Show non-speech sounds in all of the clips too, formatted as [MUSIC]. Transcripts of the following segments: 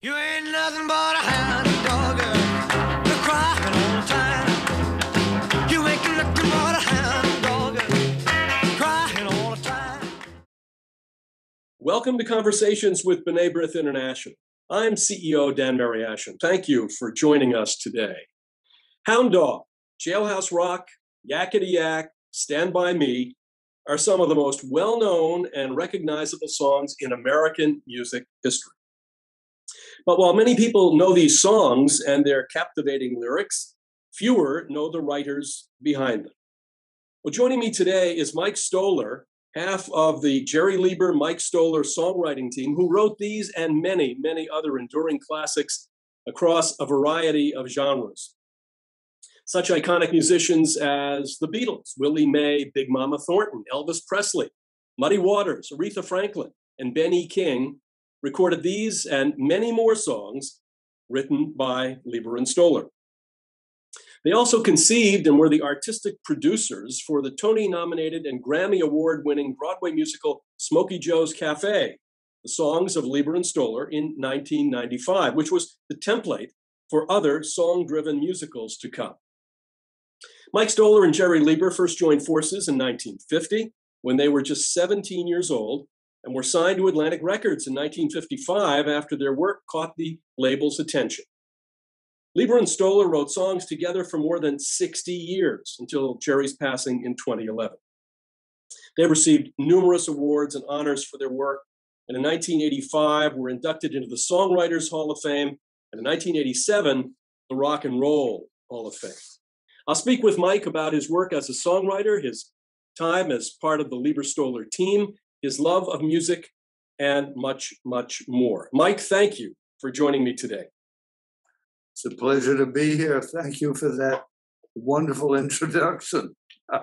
You ain't nothing but a hound dog. You're crying all the time. You ain't nothing but a hound dog. Crying all the time. Welcome to Conversations with B'nai B'rith International. I'm CEO Dan Mariaschin. Thank you for joining us today. Hound Dog, Jailhouse Rock, Yakety Yak, Stand By Me are some of the most well known and recognizable songs in American music history. But while many people know these songs and their captivating lyrics, fewer know the writers behind them. Well, joining me today is Mike Stoller, half of the Jerry Leiber, Mike Stoller songwriting team, who wrote these and many, many other enduring classics across a variety of genres. Such iconic musicians as the Beatles, Willie Mae, Big Mama Thornton, Elvis Presley, Muddy Waters, Aretha Franklin, and Benny King recorded these and many more songs written by Leiber and Stoller. They also conceived and were the artistic producers for the Tony nominated and Grammy Award winning Broadway musical Smokey Joe's Cafe, the songs of Leiber and Stoller in 1995, which was the template for other song driven musicals to come. Mike Stoller and Jerry Leiber first joined forces in 1950 when they were just 17 years old and were signed to Atlantic Records in 1955 after their work caught the label's attention. Leiber and Stoller wrote songs together for more than 60 years until Jerry's passing in 2011. They received numerous awards and honors for their work, and in 1985 were inducted into the Songwriters Hall of Fame, and in 1987, the Rock and Roll Hall of Fame. I'll speak with Mike about his work as a songwriter, his time as part of the Leiber Stoller team, his love of music, and much, much more. Mike, thank you for joining me today. It's a pleasure to be here. Thank you for that wonderful introduction. [LAUGHS]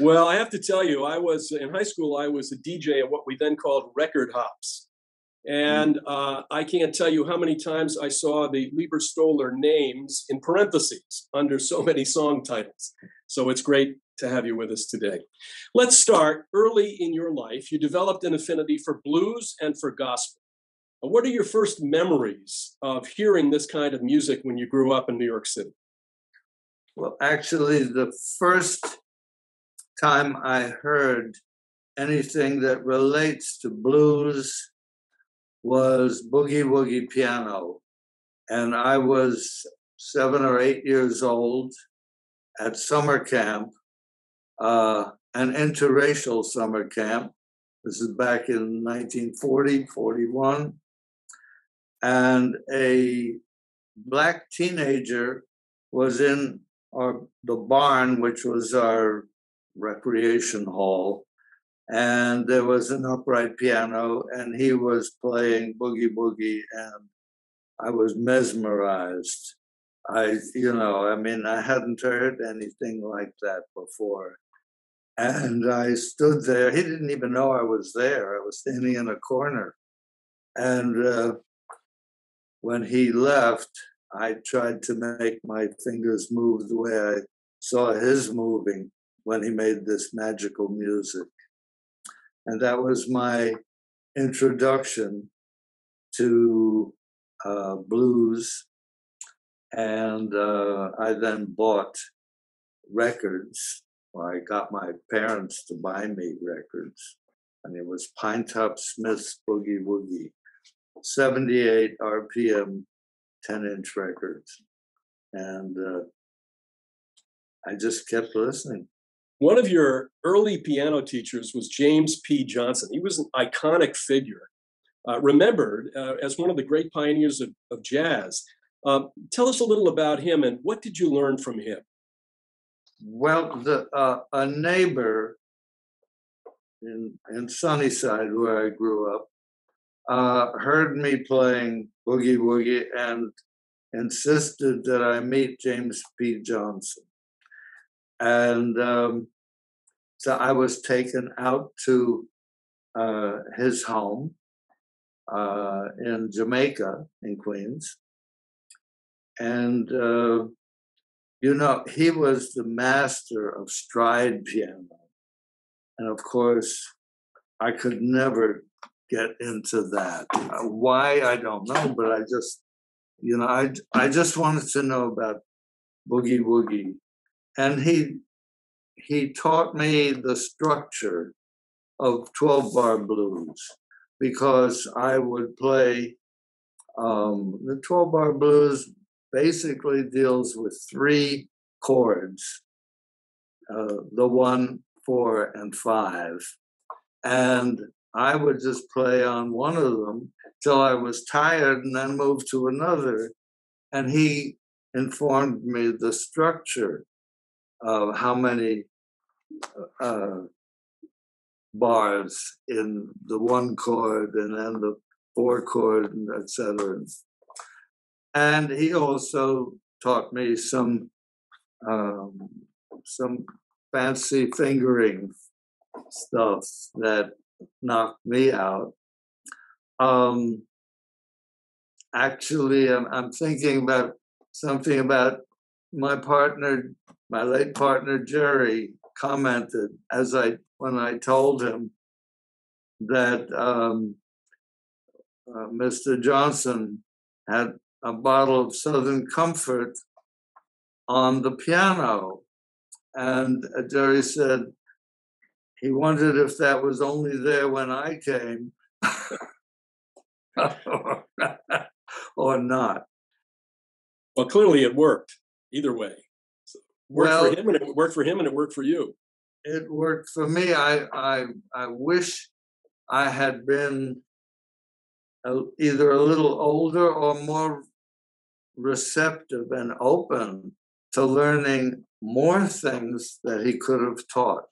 Well, I have to tell you, I was in high school, I was a DJ at what we then called record hops. And uh, I can't tell you how many times I saw the Leiber Stoller names in parentheses under so many song titles. So it's great to have you with us today. Let's start early in your life. You developed an affinity for blues and for gospel. What are your first memories of hearing this kind of music when you grew up in New York City? well, actually, the first time I heard anything that relates to blues was Boogie Woogie Piano. And I was seven or eight years old at summer camp, uh, an interracial summer camp. This is back in 1940, 41. And a black teenager was in our, the barn, which was our recreation hall. And there was an upright piano, and he was playing boogie boogie, and I was mesmerized. I, you know, I mean, I hadn't heard anything like that before. And I stood there. He didn't even know I was there. I was standing in a corner. And uh, when he left, I tried to make my fingers move the way I saw his moving when he made this magical music. And that was my introduction to uh, blues. And uh, I then bought records. I got my parents to buy me records. And it was Pinetop Smith's Boogie Woogie, 78 RPM 10 inch records. And uh, I just kept listening. One of your early piano teachers was James P. Johnson. He was an iconic figure, uh, remembered uh, as one of the great pioneers of, of jazz. Um, tell us a little about him and what did you learn from him? Well, the uh, a neighbor in in Sunnyside where I grew up uh, heard me playing boogie woogie and insisted that I meet James P. Johnson, and um, so I was taken out to uh, his home uh, in Jamaica in Queens, and uh, you know, he was the master of stride piano. And of course, I could never get into that. Uh, why I don't know, but I just, you know, I I just wanted to know about boogie woogie, and he he taught me the structure of twelve bar blues because I would play um, the twelve bar blues. Basically, deals with three chords, uh, the one, four, and five, and I would just play on one of them till I was tired and then move to another. And he informed me the structure of how many uh, bars in the one chord and then the four chord, and etc. And he also taught me some um, some fancy fingering stuff that knocked me out. Um, actually, I'm, I'm thinking about something about my partner, my late partner Jerry, commented as I when I told him that um, uh, Mr. Johnson had a bottle of Southern Comfort on the piano, and Jerry said, he wondered if that was only there when I came [LAUGHS] or not. Well, clearly it worked either way. Worked Well- for him and it worked for him and it worked for you. It worked for me. I I I wish I had been a, either a little older or more receptive and open to learning more things that he could have taught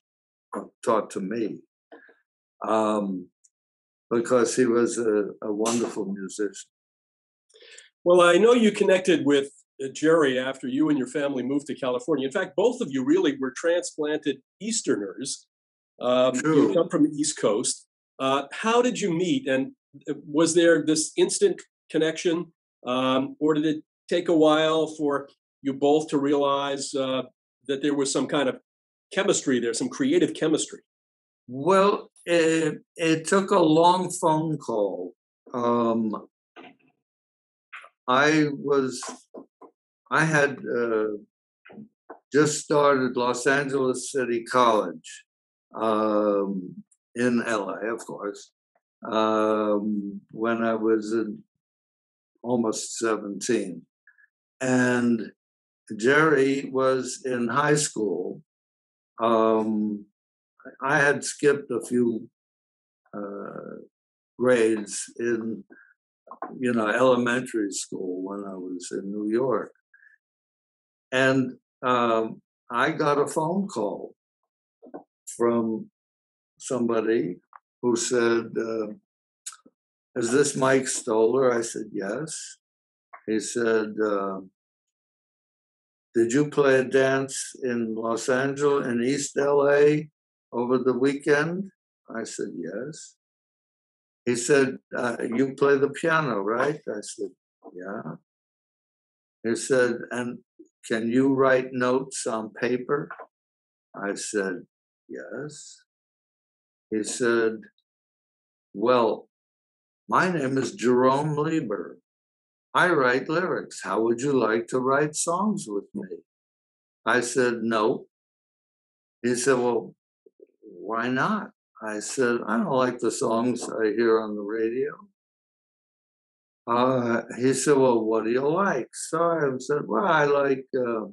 taught to me. Um, because he was a, a wonderful musician. Well, I know you connected with uh, Jerry after you and your family moved to California. In fact, both of you really were transplanted Easterners. Um, you True. come from the East Coast. Uh, how did you meet? And uh, was there this instant connection, um, or did it take a while for you both to realize uh, that there was some kind of chemistry there, some creative chemistry? Well, it, it took a long phone call. Um, I was, I had uh, just started Los Angeles City College um, in LA, of course, um, when I was in almost 17. And Jerry was in high school. Um, I had skipped a few uh, grades in, you know, elementary school when I was in New York, and um, I got a phone call from somebody who said, uh, "Is this Mike Stoller?" I said, "Yes." He said. Uh, did you play a dance in Los Angeles, in East LA, over the weekend? I said, Yes. He said, uh, You play the piano, right? I said, Yeah. He said, And can you write notes on paper? I said, Yes. He said, Well, my name is Jerome Leiber. I write lyrics. How would you like to write songs with me? I said, No. He said, Well, why not? I said, I don't like the songs I hear on the radio. Uh, he said, Well, what do you like? So I said, Well, I like uh,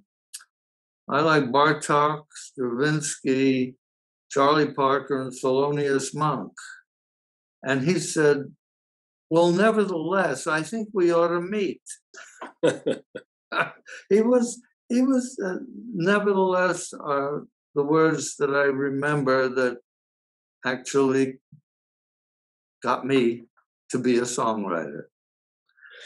I like Bartok, Stravinsky, Charlie Parker, and Thelonious Monk. And he said, Well, nevertheless, I think we ought to meet. [LAUGHS] [LAUGHS] he was he was uh, nevertheless uh, the words that I remember that actually got me to be a songwriter.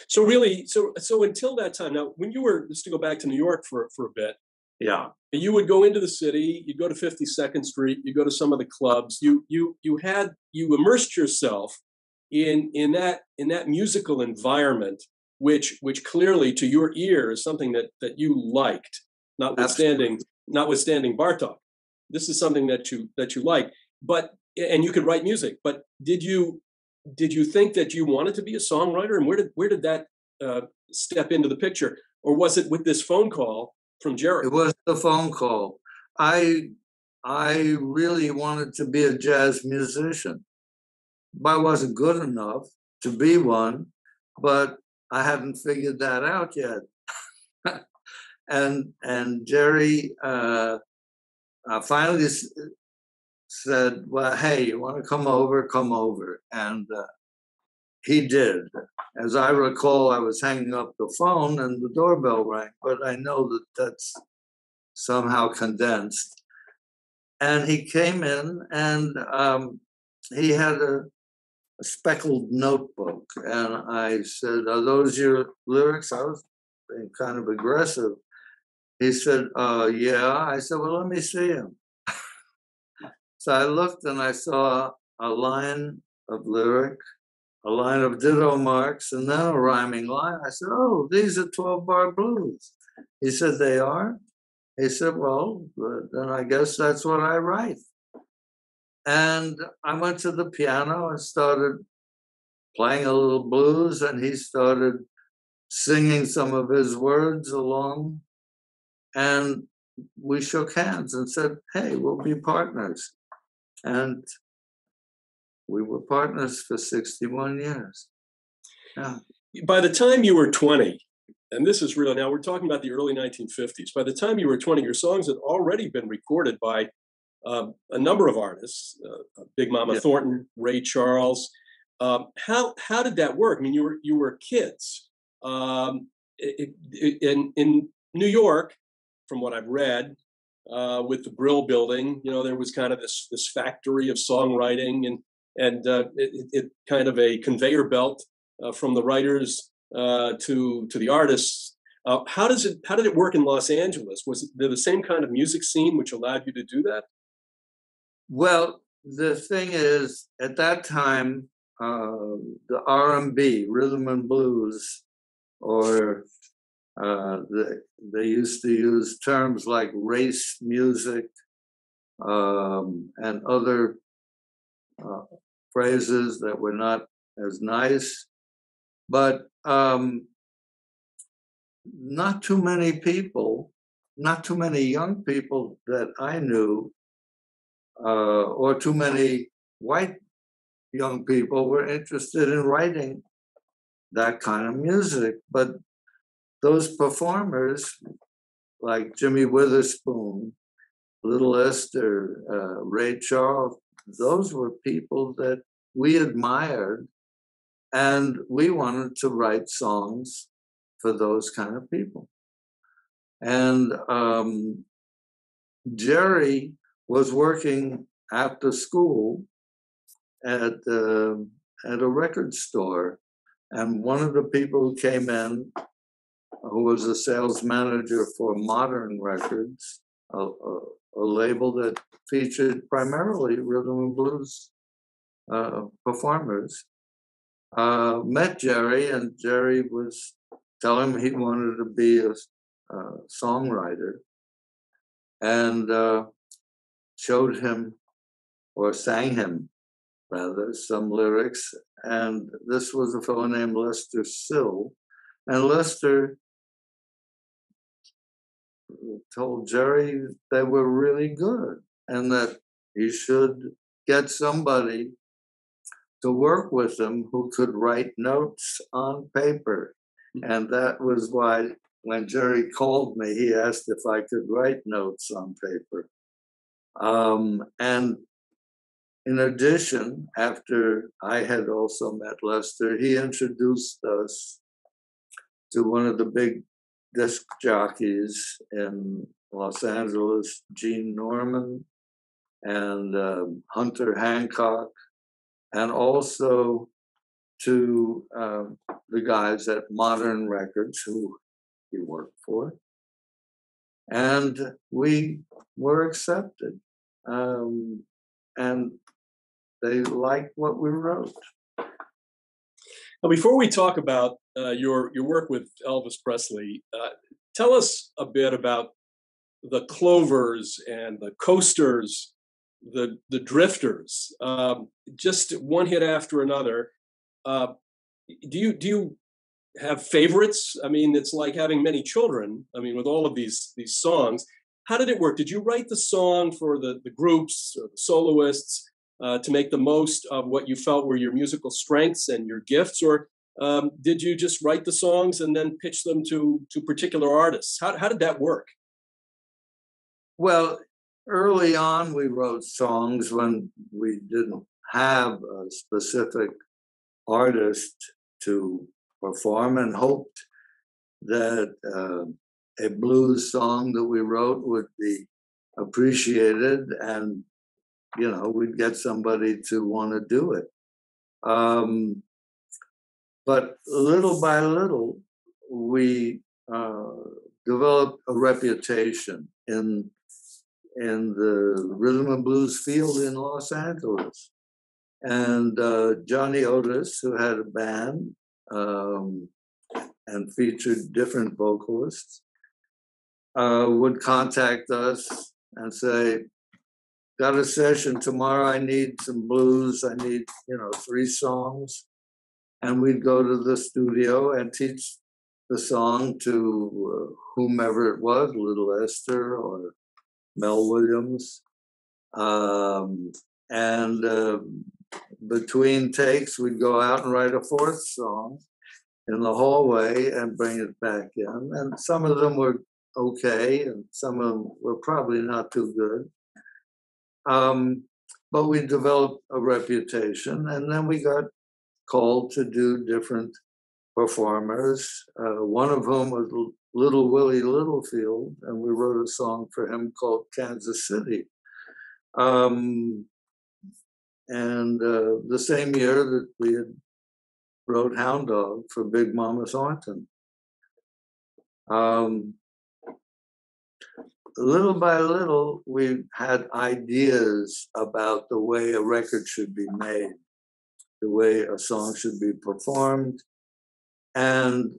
So really, so so until that time, now when you were just to go back to New York for for a bit, Yeah, you would go into the city, you go to 52nd Street, you go to some of the clubs, you you you had you immersed yourself in in that in that musical environment, which which clearly to your ear is something that that you liked, notwithstanding notwithstanding Bartok. This is something that you that you like, but and you could write music. But did you did you think that you wanted to be a songwriter, and where did where did that uh, step into the picture, or was it with this phone call from Jerry? It was the phone call. I I really wanted to be a jazz musician, I wasn't good enough to be one. But I hadn't figured that out yet. [LAUGHS] and and Jerry uh, uh, finally said, "Well, hey, you want to come over? Come over." And uh, he did. As I recall, I was hanging up the phone and the doorbell rang, but I know that that's somehow condensed. And he came in and um, he had a speckled notebook. And I said, Are those your lyrics? I was being kind of aggressive. He said, uh, Yeah. I said, Well, let me see them. [LAUGHS] so I looked and I saw a line of lyric, a line of ditto marks, and then a rhyming line. I said, Oh, these are 12 bar blues. He said, They are? He said, Well, then I guess that's what I write. And I went to the piano and started playing a little blues, and he started singing some of his words along. And we shook hands and said, Hey, we'll be partners. And we were partners for 61 years. Yeah. By the time you were 20, and this is real now, we're talking about the early 1950s. By the time you were 20, your songs had already been recorded by um, a number of artists uh, Big Mama Yeah. Thornton, Ray Charles. Um, how, how did that work? I mean, you were, you were kids. Um, i- i- in, in New York, from what I've read, uh, with the Brill Building, you know, there was kind of this this factory of songwriting and and uh, it, it- it kind of a conveyor belt uh, from the writers uh, to to the artists. Uh, how does it how did it work in Los Angeles? Was it there the same kind of music scene which allowed you to do that? Well, the thing is, at that time, uh, the R&B, rhythm and blues, or uh, the, they used to use terms like race music um, and other uh, phrases that were not as nice. But um, not too many people, not too many young people that I knew uh, or too many white young people were interested in writing that kind of music. But those performers, like Jimmy Witherspoon, Little Esther, uh, Ray Charles, those were people that we admired, and we wanted to write songs for those kind of people. And um, Jerry was working after school at uh, at a record store, and one of the people who came in, who was a sales manager for Modern Records, a, a, a label that featured primarily rhythm and blues uh, performers, uh, met Jerry, and Jerry was telling him he wanted to be a, a songwriter, and uh, showed him or sang him rather some lyrics and this was a fellow named lester sill. And lester told jerry they were really good and that he should get somebody to work with him who could write notes on paper. Hmm. And that was why when jerry called me he asked if i could write notes on paper um, and in addition, after I had also met Lester, he introduced us to one of the big disc jockeys in Los Angeles, Gene Norman, and um, Hunter Hancock, and also to um, the guys at Modern Records who he worked for. And we were accepted. Um, and they liked what we wrote. Now, before we talk about uh, your your work with Elvis Presley, uh, tell us a bit about the Clovers and the Coasters, the the Drifters. Um, just one hit after another. uh, do you do you have favorites? I mean, it's like having many children. I mean, with all of these these songs, how did it work? Did you write the song for the the groups or the soloists uh, to make the most of what you felt were your musical strengths and your gifts, or um, did you just write the songs and then pitch them to to particular artists? How how did that work? Well, early on, we wrote songs when we didn't have a specific artist to perform and hoped that uh, a blues song that we wrote would be appreciated and you know we'd get somebody to want to do it um, but little by little we uh, developed a reputation in in the rhythm and blues field in Los Angeles. And uh, Johnny Otis, who had a band um, and featured different vocalists, uh, would contact us and say, Got a session tomorrow. I need some blues. I need, you know, three songs. And we'd go to the studio and teach the song to uh, whomever it was, Little Esther or Mel Williams. Um, and uh, between takes, we'd go out and write a fourth song in the hallway and bring it back in. And some of them were okay, and some of them were probably not too good. Um, but we developed a reputation, and then we got called to do different performers. Uh, one of whom was Little Willie Littlefield, and we wrote a song for him called Kansas City. Um, and uh, the same year that we had wrote Hound Dog for Big Mama Thornton. Um, little by little, we had ideas about the way a record should be made, the way a song should be performed. And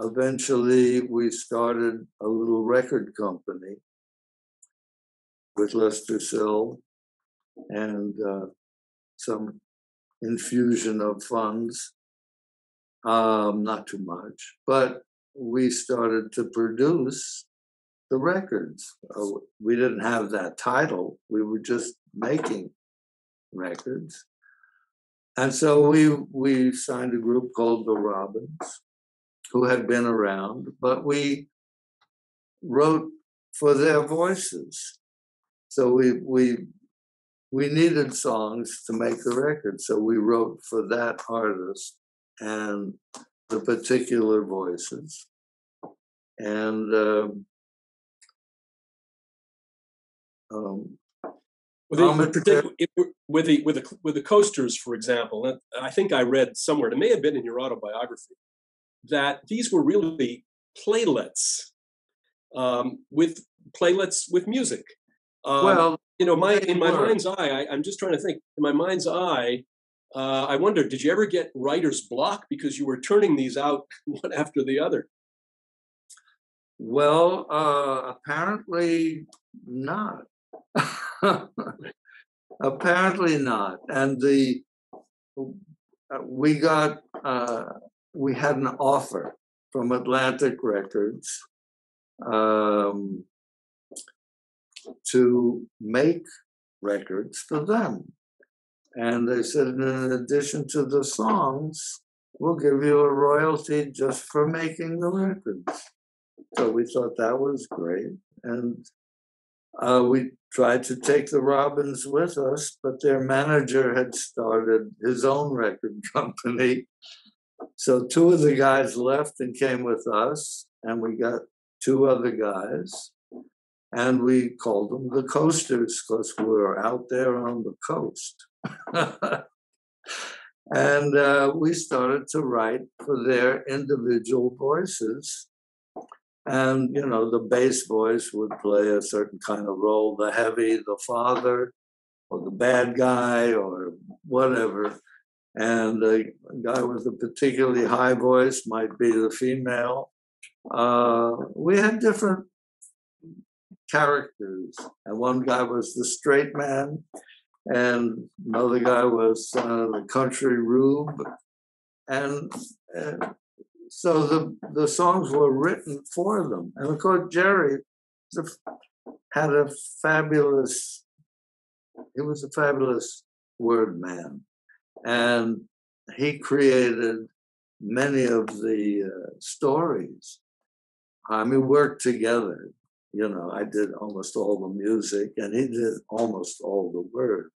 eventually, we started a little record company with Lester Sill and uh, some infusion of funds. Um, not too much, but we started to produce the records. Uh, we didn't have that title, we were just making records. And so we we signed a group called the Robins, who had been around, but we wrote for their voices. So we we we needed songs to make the record, so we wrote for that artist and the particular voices. And um, um, with the, with the with the with the coasters, for example, and I think I read somewhere. It may have been in your autobiography that these were really playlets um, with playlets with music. Um, well, you know, my in my mind's eye, I, am just trying to think. In my mind's eye, uh, I wonder, did you ever get writer's block because you were turning these out [LAUGHS] one after the other? Well, uh, apparently not. [LAUGHS] apparently not. And the uh, we got uh, we had an offer from Atlantic Records um, to make records for them. And they said, in addition to the songs, we'll give you a royalty just for making the records. So we thought that was great. And uh, we tried to take the Robins with us, but their manager had started his own record [LAUGHS] company. So two of the guys left and came with us, and we got two other guys and we called them the coasters because we were out there on the coast. [LAUGHS] and uh, we started to write for their individual voices. And, you know, the bass voice would play a certain kind of role the heavy, the father, or the bad guy, or whatever. And the guy with a particularly high voice might be the female. Uh, we had different characters. And one guy was the straight man, and another guy was uh, the Country Rube, and, and so the the songs were written for them. And of course, Jerry had a fabulous. He was a fabulous word man, and he created many of the uh, stories. I mean, worked together. You know, I did almost all the music, and he did almost all the words.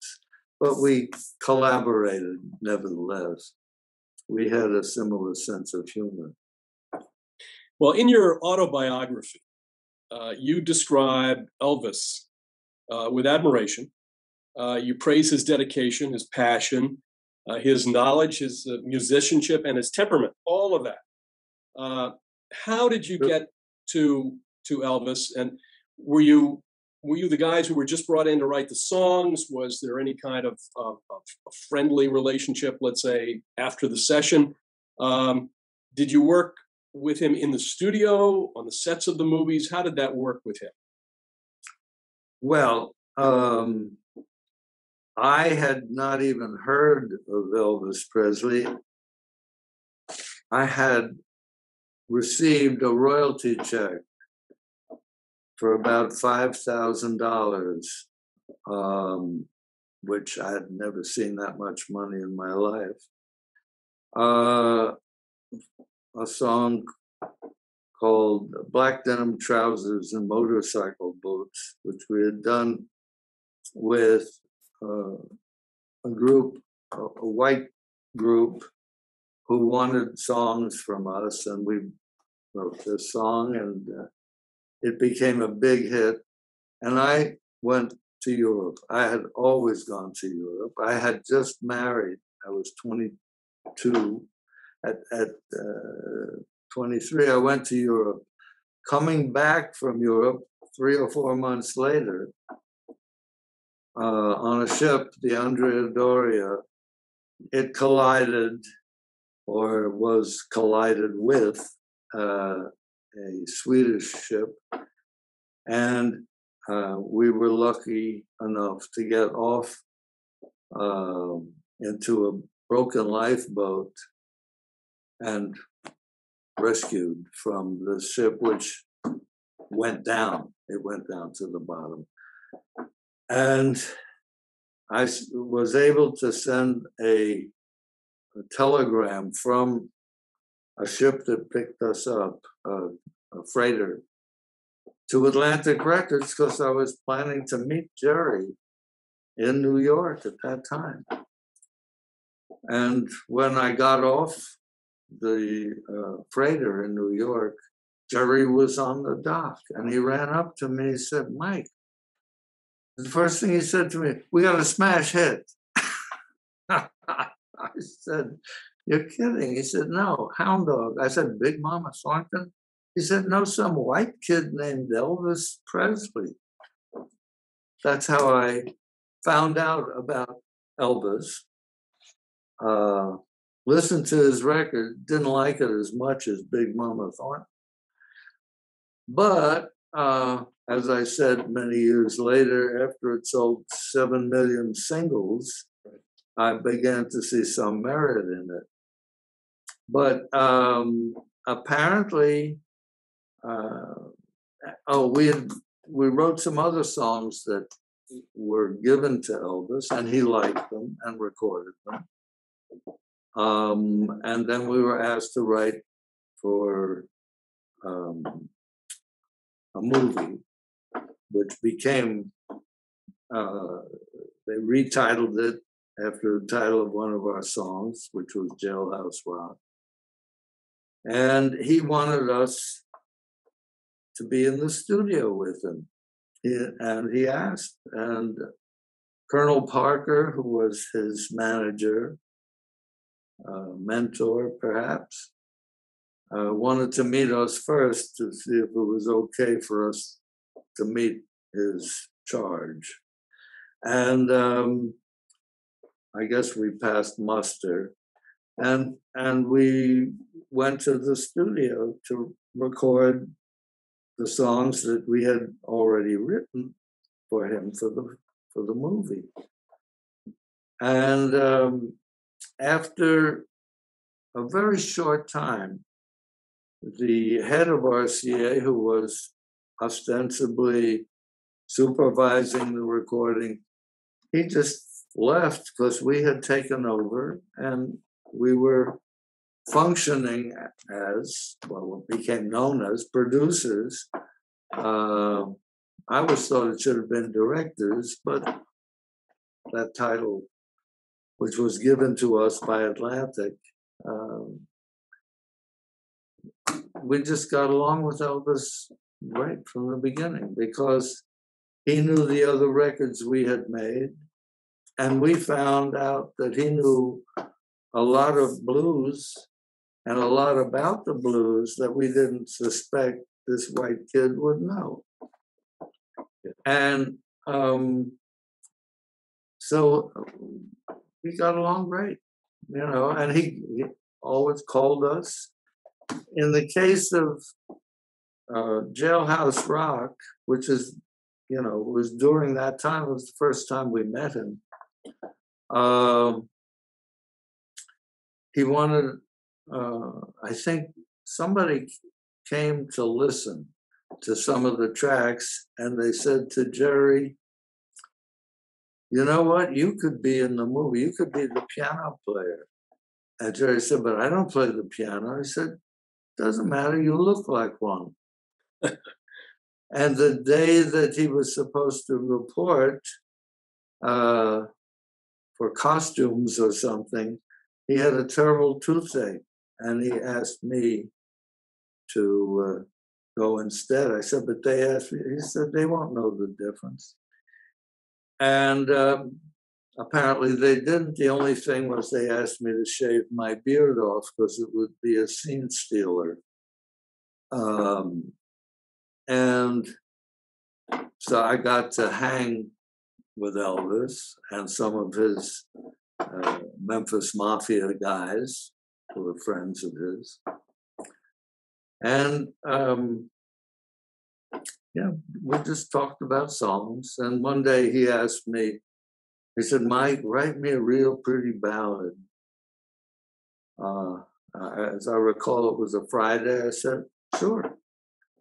But we collaborated nevertheless. We had a similar sense of humor. Well, in your autobiography, uh, you describe Elvis uh, with admiration. Uh, you praise his dedication, his passion, uh, his knowledge, his uh, musicianship, and his temperament. All of that. Uh, how did you get to to Elvis? And were you were you the guys who were just brought in to write the songs? Was there any kind of, friendly relationship, let's say, after the session? Um, did you work with him in the studio, on the sets of the movies? How did that work with him? Well, um, I had not even heard of Elvis Presley. I had received a royalty check for about five thousand um, dollars, which I had never seen that much money in my life. Uh, a song called Black Denim Trousers and Motorcycle Boots, which we had done with uh, a group, a, a white group, who wanted songs from us, and we wrote this song, and uh, it became a big hit. And I went to Europe. I had always gone to Europe. I had just married. I was 22 at, at uh, 23, I went to Europe. Coming back from Europe three or four months later, uh, on a ship, the Andrea Doria, it collided or was collided with uh, a Swedish ship. And uh, we were lucky enough to get off uh, into a broken lifeboat and rescued from the ship, which went down. It went down to the bottom. And I was able to send a, a telegram from a ship that picked us up, uh, a freighter, to Atlantic Records because I was planning to meet Jerry in New York at that time. And when I got off the uh, freighter in New York, Jerry was on the dock and he ran up to me and said, Mike, the first thing he said to me, we got a smash hit. [LAUGHS] I said, You're kidding. He said, No, Hound Dog. I said, Big Mama Thornton? He said, No, some white kid named Elvis Presley. That's how I found out about Elvis. Uh, listened to his record, didn't like it as much as Big Mama Thornton. But uh, as I said many years later, after it sold 7 million singles, I began to see some merit in it. But um, apparently, uh, oh, we had, we wrote some other songs that were given to Elvis, and he liked them and recorded them. Um, and then we were asked to write for um, a movie, which became, uh, they retitled it after the title of one of our songs, which was Jailhouse Rock. And he wanted us to be in the studio with him. He, and he asked, and Colonel Parker, who was his manager, uh, mentor, perhaps, uh, wanted to meet us first to see if it was okay for us to meet his charge. And um, I guess we passed muster. And, and we went to the studio to record the songs that we had already written for him for the for the movie. And um, after a very short time, the head of RCA, who was ostensibly supervising the recording, he just left because we had taken over and we were functioning as well what became known as producers. Uh, i always thought it should have been directors but that title which was given to us by atlantic um, we just got along with elvis right from the beginning because he knew the other records we had made and we found out that he knew a lot of blues and a lot about the blues that we didn't suspect this white kid would know. And um, so we got along great, you know, and he, he always called us. In the case of uh, Jailhouse Rock, which is, you know, was during that time, it was the first time we met him. Um, he wanted, uh, I think somebody came to listen to some of the tracks and they said to Jerry, you know what, you could be in the movie, you could be the piano player. And Jerry said, but I don't play the piano. I said, doesn't matter, you look like one. [LAUGHS] and the day that he was supposed to report uh, for costumes or something, he had a terrible toothache and he asked me to uh, go instead. I said, but they asked me, he said, they won't know the difference. And um, apparently they didn't. The only thing was they asked me to shave my beard off because it would be a scene stealer. Um, and so I got to hang with Elvis and some of his uh, Memphis Mafia guys who were friends of his. And um, yeah, we just talked about songs. And one day he asked me, he said, Mike, write me a real pretty ballad. Uh, as I recall, it was a Friday. I said, sure.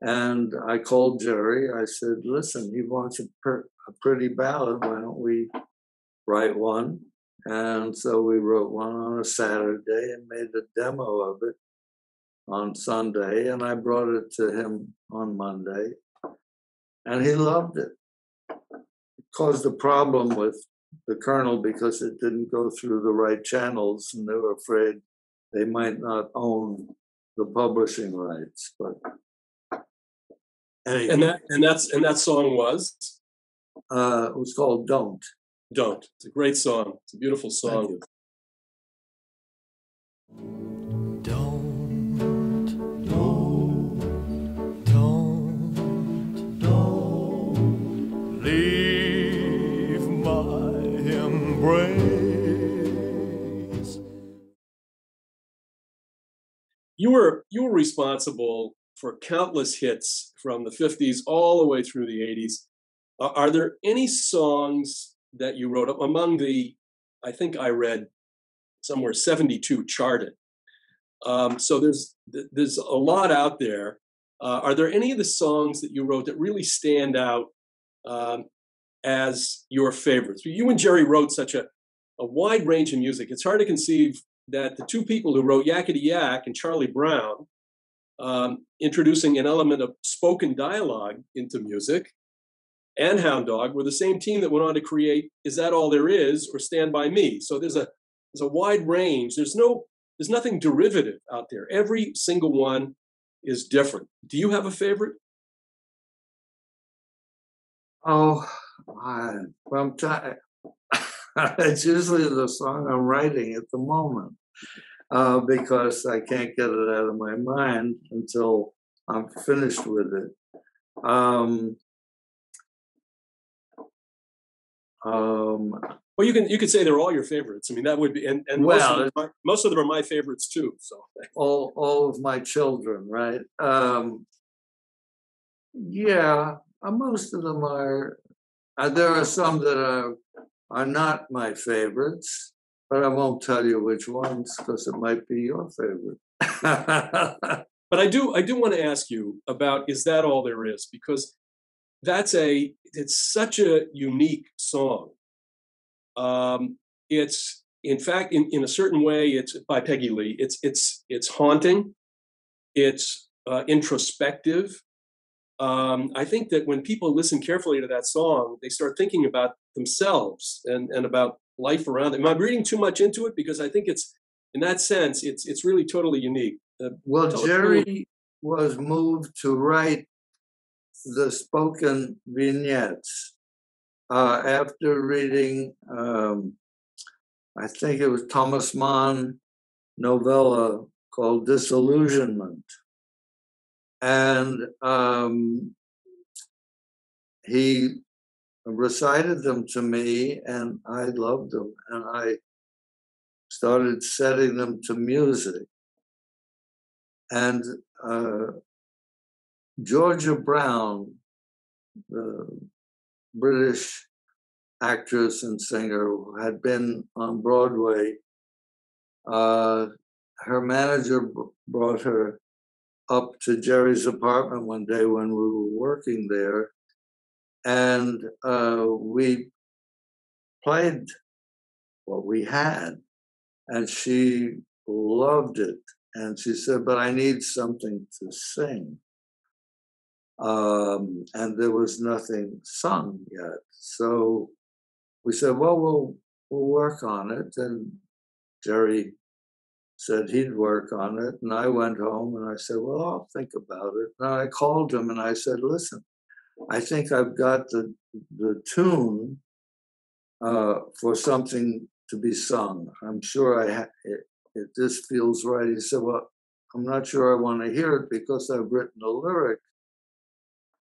And I called Jerry. I said, listen, he wants a, per- a pretty ballad. Why don't we write one? And so we wrote one on a Saturday and made a demo of it on Sunday. And I brought it to him on Monday. And he loved it. It caused a problem with the Colonel because it didn't go through the right channels and they were afraid they might not own the publishing rights. But and that and that's and that song was uh, it was called "Don't." Don't. It's a great song. It's a beautiful song. Don't, no, don't, don't leave my embrace. You were you were responsible for countless hits from the 50s all the way through the 80s. Uh, are there any songs that you wrote up among the, I think I read somewhere 72 charted. Um, so there's there's a lot out there. Uh, are there any of the songs that you wrote that really stand out um, as your favorites? You and Jerry wrote such a, a wide range of music. It's hard to conceive that the two people who wrote Yakety Yak and Charlie Brown, um, introducing an element of spoken dialogue into music, and Hound Dog were the same team that went on to create Is That All There Is or Stand By Me. So there's a there's a wide range. There's no there's nothing derivative out there. Every single one is different. Do you have a favorite? Oh, I, well, I'm trying. [LAUGHS] it's usually the song I'm writing at the moment uh, because I can't get it out of my mind until I'm finished with it. Um, Um, well, you can you could say they're all your favorites. I mean, that would be and, and well, most, of them are, most of them are my favorites too. So all all of my children, right? Um, yeah, uh, most of them are. Uh, there are some that are are not my favorites, but I won't tell you which ones because it might be your favorite. [LAUGHS] But I do I do want to ask you about is that all there is? Because that's a it's such a unique song. Um, it's in fact in, in a certain way it's by Peggy Lee. It's it's it's haunting. It's uh, introspective. Um, I think that when people listen carefully to that song, they start thinking about themselves and, and about life around them. Am I reading too much into it? Because I think it's in that sense, it's it's really totally unique. Uh, well, Tell us a Jerry was moved to write the spoken vignettes uh, after reading, um, I think it was Thomas Mann novella called Disillusionment. And um, he recited them to me, and I loved them. And I started setting them to music. And uh, Georgia Brown, the British actress and singer who had been on Broadway, uh, her manager br- brought her up to Jerry's apartment one day when we were working there, and uh, we played what we had, and she loved it. And she said, "But I need something to sing." Um, and there was nothing sung yet. So we said, "Well, we'll we'll work on it." And Jerry said he'd work on it, and I went home and I said, "Well, I'll think about it." And I called him and I said, "Listen, I think I've got the the tune uh, for something to be sung. I'm sure I ha- it, it this feels right." He said, "Well." I'm not sure I want to hear it because I've written a lyric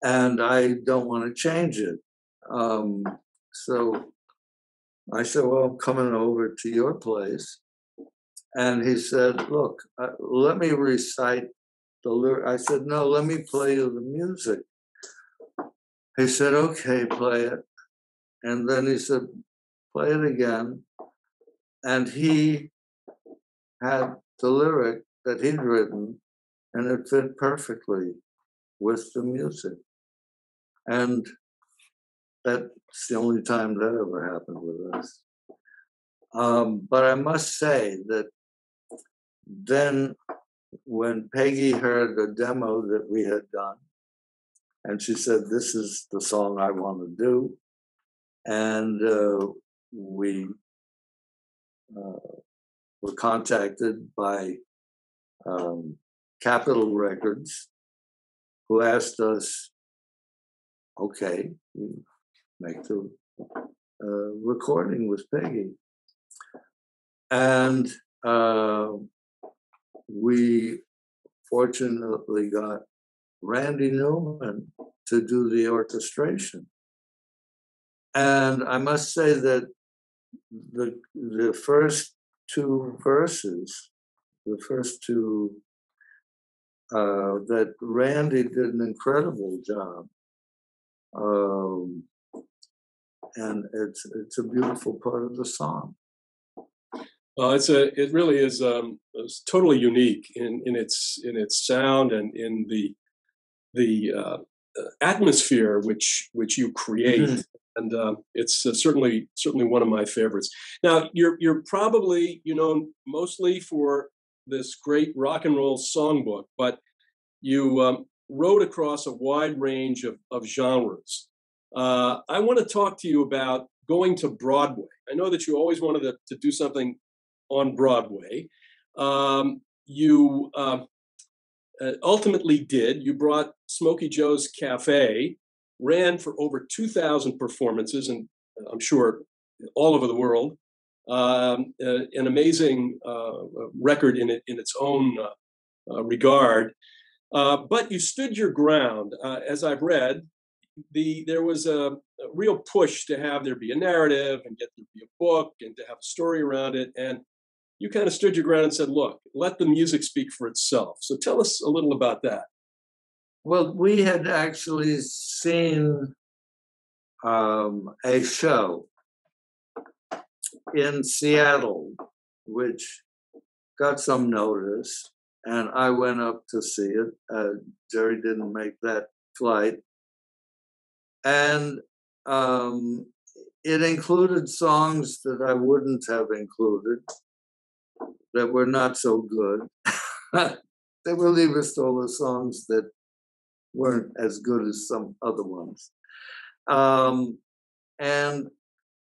and I don't want to change it. Um, so I said, Well, I'm coming over to your place. And he said, Look, uh, let me recite the lyric. I said, No, let me play you the music. He said, Okay, play it. And then he said, Play it again. And he had the lyric that he'd written, and it fit perfectly with the music. And that's the only time that ever happened with us. Um, but I must say that then when Peggy heard the demo that we had done, and she said, This is the song I want to do. And uh, we uh, were contacted by um, Capitol Records, who asked us, okay, you make the uh, recording with Peggy. And uh, we fortunately got Randy Newman to do the orchestration. And I must say that the the first two verses, the first two uh, that Randy did an incredible job. Um, and it's it's a beautiful part of the song. Well, it's a it really is um, it's totally unique in, in its in its sound and in the the uh, atmosphere which which you create, Mhm. and uh, it's uh, certainly certainly one of my favorites. Now, you're you're probably you know mostly for this great rock and roll songbook, but you um, wrote across a wide range of, of genres. Uh, I want to talk to you about going to Broadway. I know that you always wanted to, to do something on Broadway. Um, you uh, uh, ultimately did. You brought Smokey Joe's Cafe, ran for over 2,000 performances, and I'm sure all over the world. Um, uh, an amazing uh, record in it in its own uh, uh, regard. Uh, but you stood your ground, uh, as I've read. The there was a, a real push to have there be a narrative and get there be a book and to have a story around it, and you kind of stood your ground and said, "Look, let the music speak for itself." So tell us a little about that. Well, we had actually seen um, a show in Seattle, which got some notice, and I went up to see it. Uh, Jerry didn't make that flight, and um, it included songs that I wouldn't have included that were not so good. [LAUGHS] they were Leiber-Stoller songs that weren't as good as some other ones. Um, and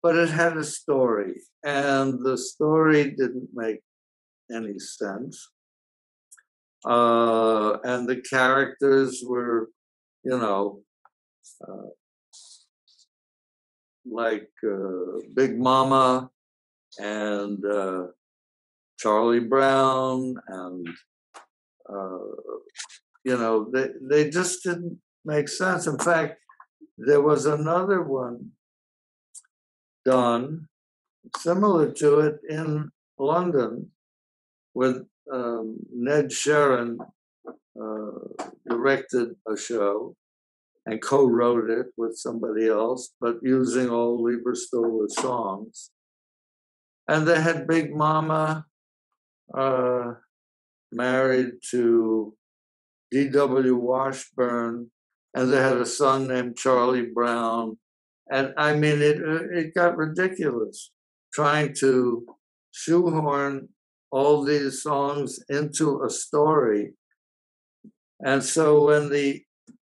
but it had a story, and the story didn't make any sense. Uh, and the characters were, you know, uh, like uh, Big Mama and uh, Charlie Brown, and uh, you know, they they just didn't make sense. In fact, there was another one done similar to it in London with um, Ned Sherrin uh, directed a show and co-wrote it with somebody else, but using all Leiber-Stoller songs. And they had Big Mama uh, married to D.W. Washburn, and they had a son named Charlie Brown. And I mean, it it got ridiculous trying to shoehorn all these songs into a story. And so when the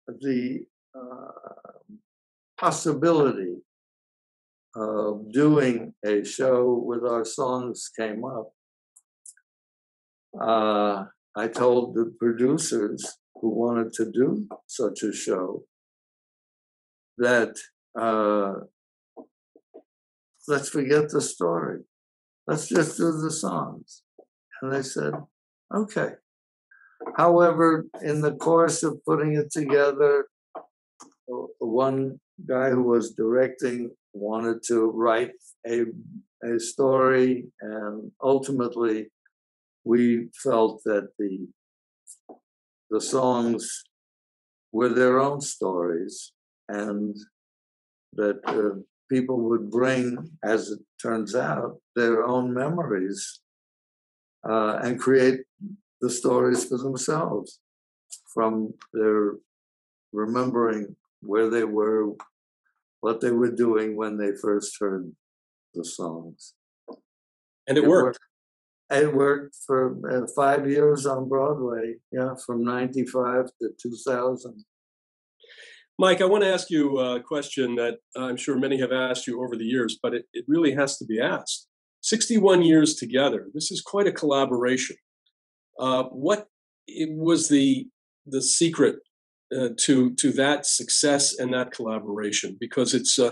the uh, possibility of doing a show with our songs came up, uh, I told the producers who wanted to do such a show that uh, let's forget the story. Let's just do the songs. And they said, okay. However, in the course of putting it together, one guy who was directing wanted to write a, a story, and ultimately, we felt that the the songs were their own stories, and that uh, people would bring, as it turns out, their own memories uh, and create the stories for themselves from their remembering where they were, what they were doing when they first heard the songs. And it, it worked. worked. It worked for uh, five years on Broadway, yeah, from 95 to 2000. Mike, I want to ask you a question that I'm sure many have asked you over the years, but it, it really has to be asked. 61 years together, this is quite a collaboration. Uh, what was the the secret uh, to to that success and that collaboration? Because it's uh,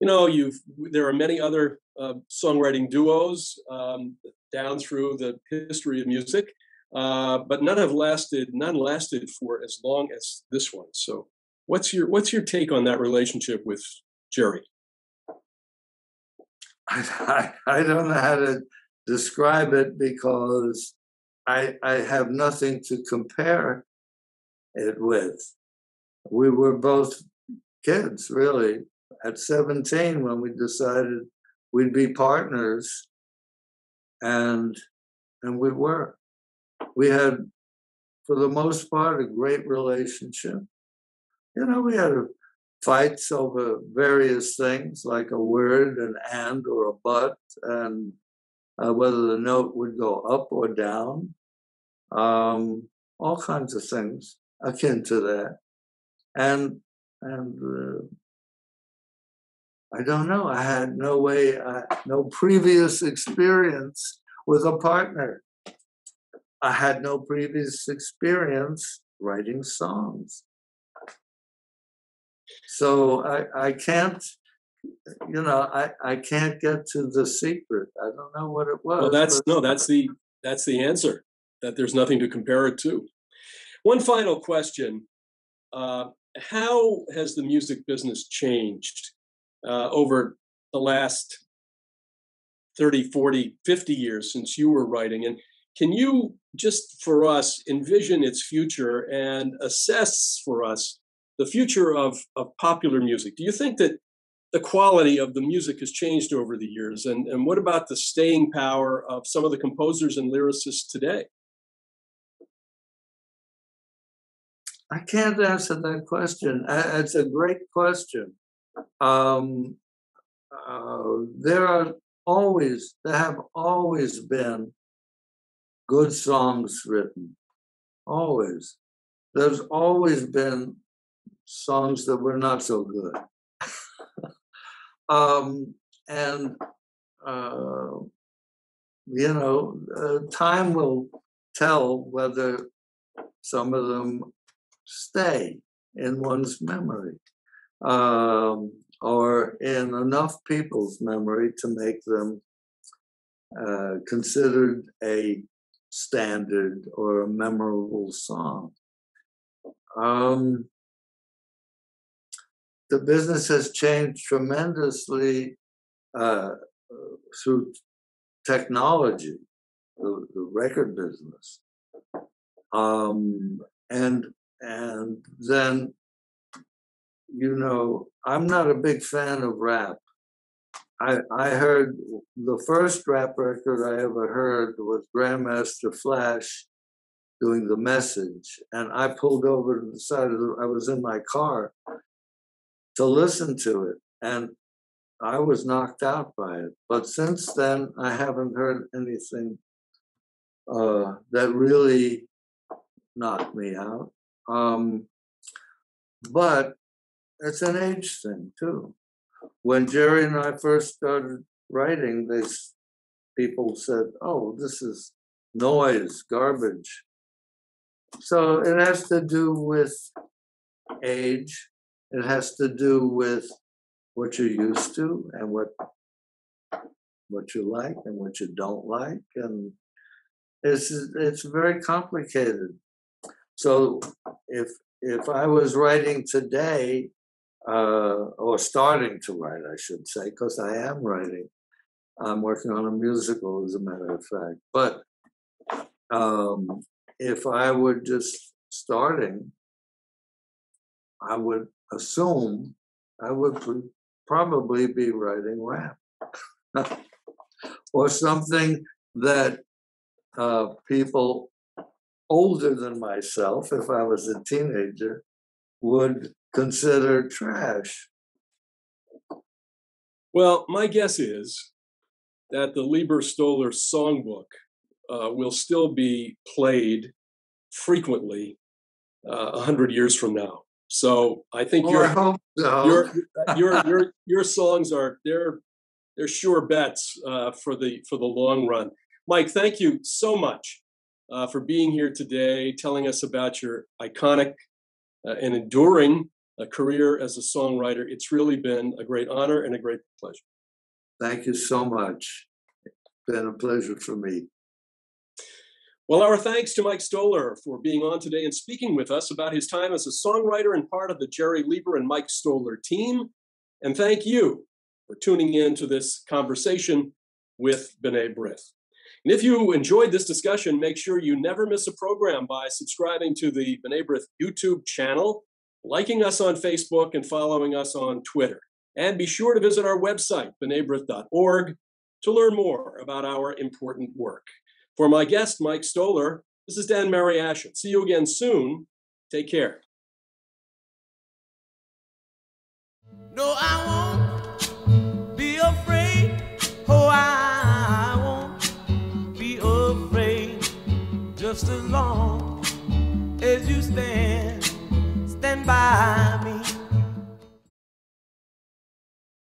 you know you've there are many other uh, songwriting duos um, down through the history of music, uh, but none have lasted. None lasted for as long as this one. So, what's your what's your take on that relationship with Jerry? I, I don't know how to describe it because I I have nothing to compare it with. We were both kids, really. At 17, when we decided we'd be partners, and and we were. We had, for the most part, a great relationship. You know, we had fights over various things like a word, an and, or a but, and uh, whether the note would go up or down. Um, all kinds of things akin to that, and and uh, I don't know. I had no way, uh, no previous experience with a partner. I had no previous experience writing songs. So I, I can't, you know, I, I can't get to the secret. I don't know what it was. Well, that's no, that's the that's the answer. That there's nothing to compare it to. One final question: uh, How has the music business changed uh, over the last 30, 40, 50 years since you were writing? And can you just for us envision its future and assess for us the future of, of popular music. Do you think that the quality of the music has changed over the years, and and what about the staying power of some of the composers and lyricists today? I can't answer that question. It's a great question. Um, uh, there are always, there have always been good songs written. Always. There's always been songs that were not so good. um, and, uh, you know, uh, time will tell whether some of them stay in one's memory um, or in enough people's memory to make them uh, considered a standard or a memorable song. Um, the business has changed tremendously uh, through technology, the, the record business. Um, and and then, you know, I'm not a big fan of rap. I, I heard the first rap record I ever heard was Grandmaster Flash doing the message. And I pulled over to the side of the, I was in my car to listen to it. And I was knocked out by it. But since then, I haven't heard anything uh, that really knocked me out. Um, but it's an age thing too. When Jerry and I first started writing, these people said, "Oh, this is noise, garbage." So it has to do with age. It has to do with what you're used to and what what you like and what you don't like, and it's it's very complicated. So if if I was writing today, uh, or starting to write, I should say, because I am writing. I'm working on a musical, as a matter of fact. But um, if I were just starting, I would assume I would probably be writing rap [LAUGHS] or something that uh, people older than myself, if I was a teenager, would consider trash. Well, my guess is that the Leiber Stoller songbook uh, will still be played frequently uh, a uh, hundred years from now. So I think your, I so. your, [LAUGHS] your your your songs are they're they're sure bets uh, for the for the long run. Mike, thank you so much uh, for being here today, telling us about your iconic uh, and enduring uh, career as a songwriter. It's really been a great honor and a great pleasure. Thank you so much. It's been a pleasure for me. Well, our thanks to Mike Stoller for being on today and speaking with us about his time as a songwriter and part of the Jerry Leiber and Mike Stoller team. And thank you for tuning in to this conversation with B'nai B'rith. And if you enjoyed this discussion, make sure you never miss a program by subscribing to the B'nai B'rith YouTube channel, liking us on Facebook, and following us on Twitter. And be sure to visit our website, bnaibrith.org, to learn more about our important work. For my guest, Mike Stoller, this is Dan Mariaschin. See you again soon. Take care. No, I won't be afraid. Oh, I won't be afraid. just as long as you stand.